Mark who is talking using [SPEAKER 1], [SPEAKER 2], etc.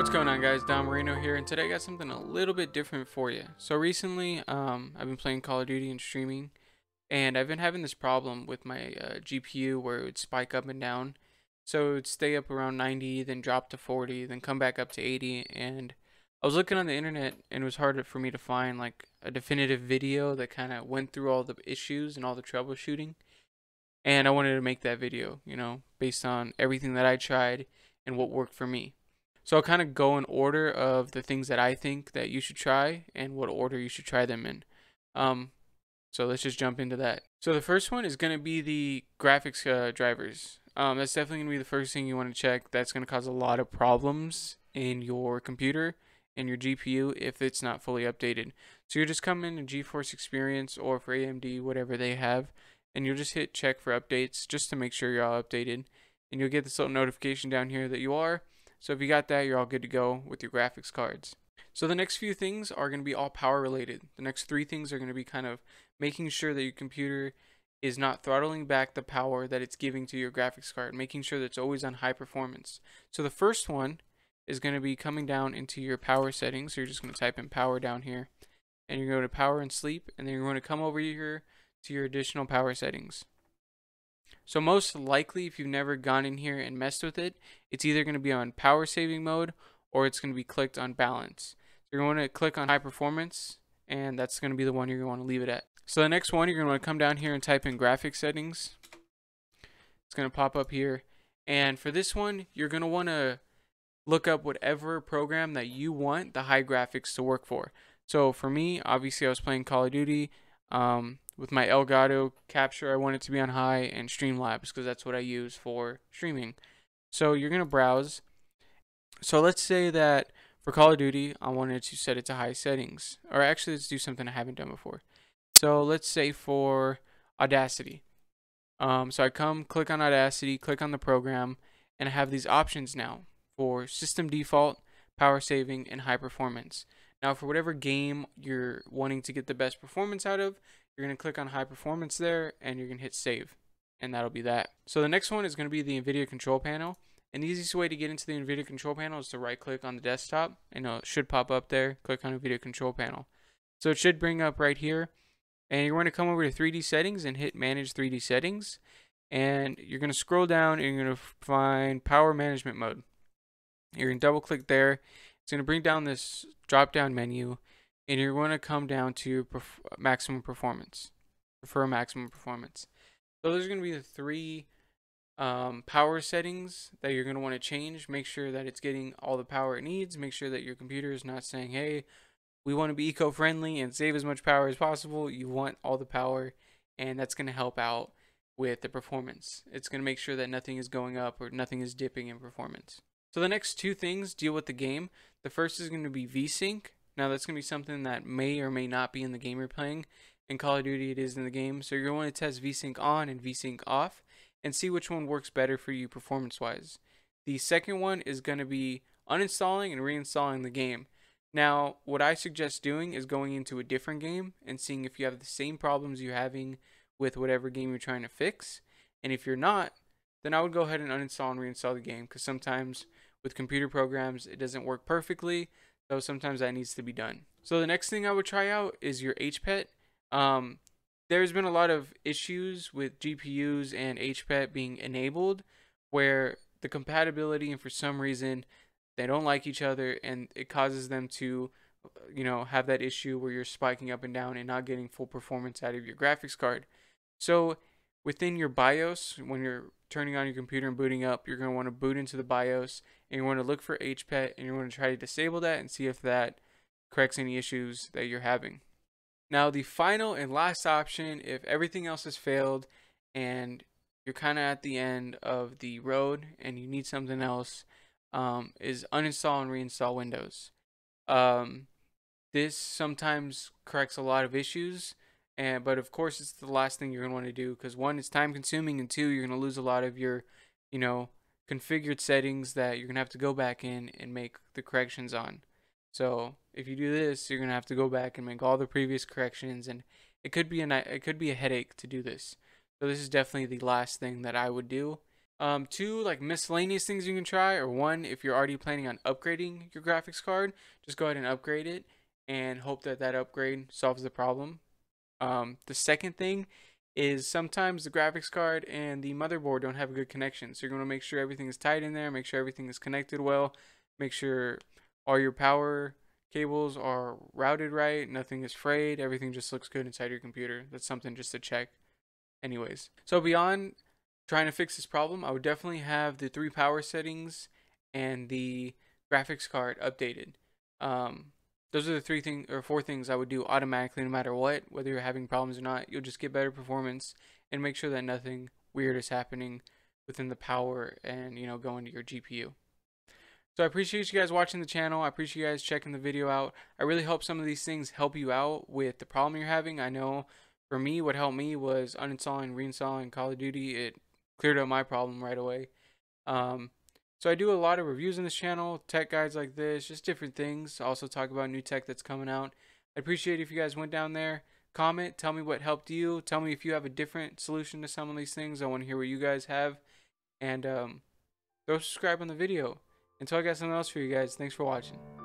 [SPEAKER 1] What's going on guys, Dom Murino here, and today I got something a little bit different for you. So recently, um, I've been playing Call of Duty and streaming, and I've been having this problem with my uh, GPU where it would spike up and down. So it would stay up around 90, then drop to 40, then come back up to 80, and I was looking on the internet, and it was hard for me to find like a definitive video that kind of went through all the issues and all the troubleshooting. And I wanted to make that video, you know, based on everything that I tried and what worked for me. So I'll kind of go in order of the things that I think that you should try and what order you should try them in. Um, so let's just jump into that. So the first one is going to be the graphics uh, drivers. Um, that's definitely going to be the first thing you want to check. That's going to cause a lot of problems in your computer and your GPU if it's not fully updated. So you just come in GeForce Experience or for AMD, whatever they have, and you'll just hit check for updates just to make sure you're all updated. And you'll get this little notification down here that you are. So if you got that, you're all good to go with your graphics cards. So the next few things are going to be all power related. The next three things are going to be kind of making sure that your computer is not throttling back the power that it's giving to your graphics card, making sure that it's always on high performance. So the first one is going to be coming down into your power settings. So you're just going to type in power down here and you're going to power and sleep and then you're going to come over here to your additional power settings. So most likely, if you've never gone in here and messed with it, it's either going to be on power saving mode or it's going to be clicked on balance. So you're going to click on high performance and that's going to be the one you're going to want to leave it at. So the next one, you're going to want to come down here and type in graphics settings. It's going to pop up here. And for this one, you're going to want to look up whatever program that you want the high graphics to work for. So for me, obviously I was playing Call of Duty. Um, with my Elgato capture, I want it to be on high and Streamlabs because that's what I use for streaming. So you're going to browse. So let's say that for Call of Duty, I wanted to set it to high settings. Or actually, let's do something I haven't done before. So let's say for Audacity. Um, so I come, click on Audacity, click on the program, and I have these options now for system default, power saving, and high performance. Now, for whatever game you're wanting to get the best performance out of, you're going to click on high performance there and you're going to hit save. And that'll be that. So the next one is going to be the NVIDIA control panel. And the easiest way to get into the NVIDIA control panel is to right click on the desktop. And it should pop up there. Click on NVIDIA control panel. So it should bring up right here. And you're going to come over to 3D settings and hit manage 3D settings. And you're going to scroll down and you're going to find power management mode. You're going to double click there. It's going to bring down this drop down menu and you're going to come down to perf maximum performance. Prefer maximum performance. So those are going to be the three um, power settings that you're going to want to change. Make sure that it's getting all the power it needs. Make sure that your computer is not saying, hey, we want to be eco-friendly and save as much power as possible. You want all the power, and that's going to help out with the performance. It's going to make sure that nothing is going up or nothing is dipping in performance. So the next two things deal with the game. The first is going to be VSync. Now that's going to be something that may or may not be in the game you're playing. In Call of Duty it is in the game. So you're going to want to test VSync on and VSync off and see which one works better for you performance wise. The second one is going to be uninstalling and reinstalling the game. Now, what I suggest doing is going into a different game and seeing if you have the same problems you're having with whatever game you're trying to fix. And if you're not, then I would go ahead and uninstall and reinstall the game because sometimes with computer programs it doesn't work perfectly. So sometimes that needs to be done. So the next thing I would try out is your HPET. Um, there's been a lot of issues with GPUs and HPET being enabled where the compatibility and for some reason they don't like each other and it causes them to you know have that issue where you're spiking up and down and not getting full performance out of your graphics card. So within your BIOS when you're turning on your computer and booting up, you're going to want to boot into the BIOS and you want to look for HPET and you want to try to disable that and see if that corrects any issues that you're having. Now, the final and last option, if everything else has failed and you're kind of at the end of the road and you need something else, um, is uninstall and reinstall Windows. Um, this sometimes corrects a lot of issues and but of course it's the last thing you're going to want to do because one it's time consuming and two you're going to lose a lot of your you know configured settings that you're going to have to go back in and make the corrections on. So if you do this you're to have to go back and make all the previous corrections and it could be a it could be a headache to do this. So this is definitely the last thing that I would do. Um, two like miscellaneous things you can try, or one if you're already planning on upgrading your graphics card, just go ahead and upgrade it and hope that that upgrade solves the problem. Um, the second thing is sometimes the graphics card and the motherboard don't have a good connection, so you're going to make sure everything is tight in there, make sure everything is connected well, make sure all your power cables are routed right, nothing is frayed, everything just looks good inside your computer. That's something just to check. Anyways, so beyond trying to fix this problem, I would definitely have the three power settings and the graphics card updated. Um, those are the three things or four things I would do automatically no matter what, whether you're having problems or not. You'll just get better performance and make sure that nothing weird is happening within the power and you know going to your GPU. So I appreciate you guys watching the channel. I appreciate you guys checking the video out. I really hope some of these things help you out with the problem you're having. I know for me, what helped me was uninstalling, reinstalling Call of Duty. It cleared up my problem right away. Um, so I do a lot of reviews on this channel, tech guides like this, just different things. I also talk about new tech that's coming out. I'd appreciate if you guys went down there, comment, tell me what helped you. Tell me if you have a different solution to some of these things. I want to hear what you guys have. And um, go subscribe on the video. Until I got something else for you guys, thanks for watching.